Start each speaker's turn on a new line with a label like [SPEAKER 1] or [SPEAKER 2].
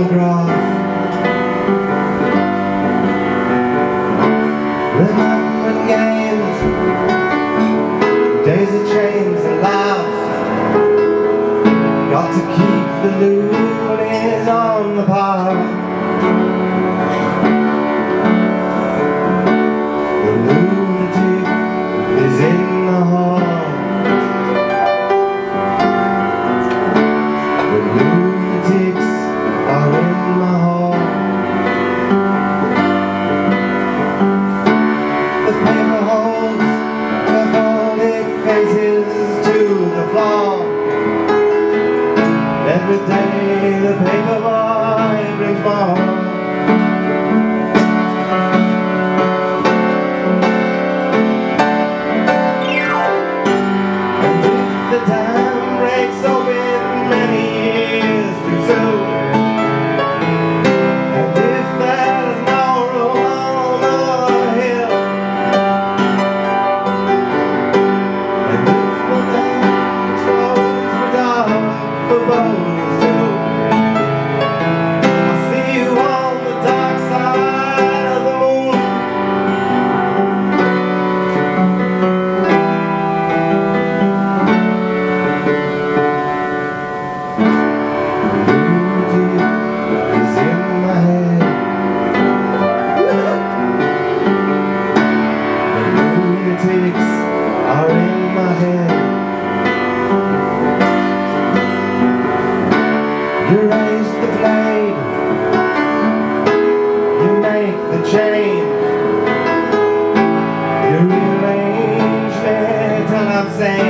[SPEAKER 1] photograph Remember games Days of chains and laughs. Got to keep the loop. You raise the blade? You make the change You rearrange it And I'm saying